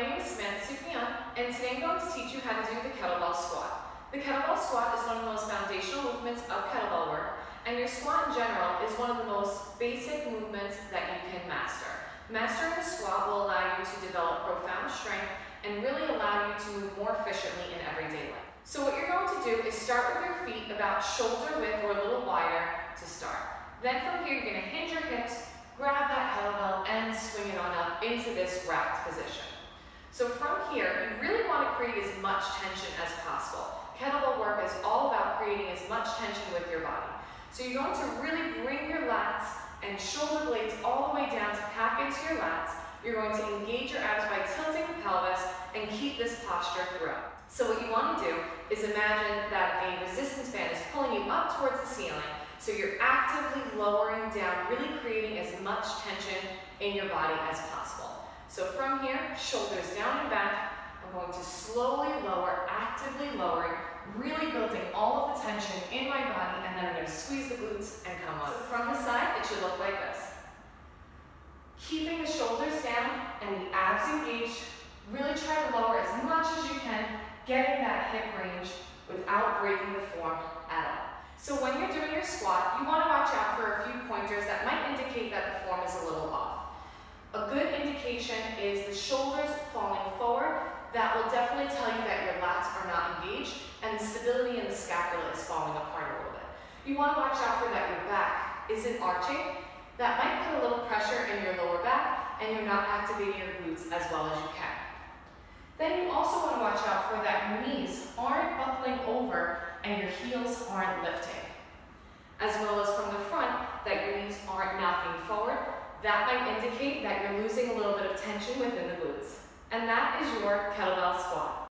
my name is Samantha Sufiyan, and today I'm going to teach you how to do the kettlebell squat. The kettlebell squat is one of the most foundational movements of kettlebell work, and your squat in general is one of the most basic movements that you can master. Mastering the squat will allow you to develop profound strength and really allow you to move more efficiently in everyday life. So what you're going to do is start with your feet about shoulder width or a little wider to start. Then from here, you're going to hinge your hips, grab that kettlebell, and swing it on up into this racked position. So from here, you really want to create as much tension as possible. Kettlebell work is all about creating as much tension with your body. So you're going to really bring your lats and shoulder blades all the way down to pack into your lats. You're going to engage your abs by tilting the pelvis and keep this posture throughout. So what you want to do is imagine that a resistance band is pulling you up towards the ceiling. So you're actively lowering down, really creating as much tension in your body as possible. So from here, shoulders down and back, I'm going to slowly lower, actively lowering, really building all of the tension in my body, and then I'm going to squeeze the glutes and come up. So from the side, it should look like this. Keeping the shoulders down and the abs engaged, really try to lower as much as you can, getting that hip range without breaking the form at all. So when you're doing your squat, you want to watch out for a few pointers that might indicate that the form is a little off. A good indication is the shoulders falling forward. That will definitely tell you that your lats are not engaged and the stability in the scapula is falling apart a little bit. You want to watch out for that your back isn't arching. That might put a little pressure in your lower back and you're not activating your glutes as well as you can. Then you also want to watch out for that your knees aren't buckling over and your heels aren't lifting. As well as from the front, that your knees aren't knocking forward. That might indicate that you're losing a little bit of tension within the glutes. And that is your kettlebell squat.